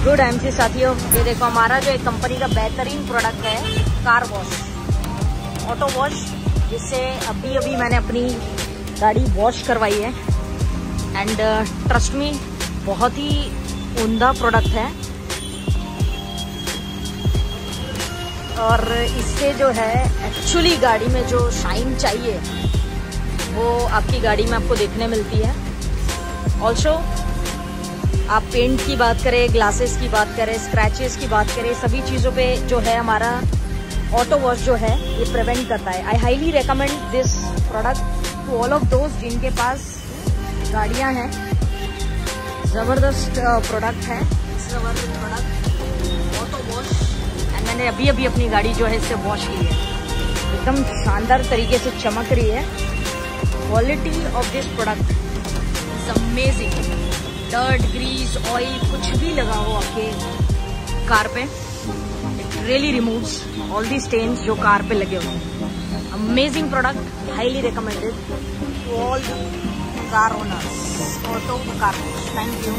Good MC साथियों, ये देखो हमारा जो एक कंपनी का बेहतरीन प्रोडक्ट है कार वॉश ऑटो वॉश जिससे अभी अभी मैंने अपनी गाड़ी वॉश करवाई है। एंड ट्रस्ट मी बहुत ही उमदा प्रोडक्ट है। और इससे जो है एक्चुअली गाड़ी में जो शाइन चाहिए, वो आपकी गाड़ी में आपको देखने मिलती है। ऑल्सो आप पेंट की बात करें ग्लासेस की बात करें स्क्रैचेस की बात करें, सभी चीज़ों पे जो है हमारा ऑटो वॉश जो है, ये प्रिवेंट करता है। I highly recommend this product to all of दोस्त जिनके पास गाड़ियाँ हैं। ज़बरदस्त प्रोडक्ट है। प्रोडक्ट ऑटो वॉश एंड मैंने अभी अभी अपनी गाड़ी जो है इससे वॉश की है। एकदम शानदार तरीके से चमक रही है। Quality of this product is amazing dirt grease oil कुछ भी लगा हो आपके कार पे it really removes all the stains जो कार पे लगे हुए हैं amazing product highly recommended to all car owners auto car thank you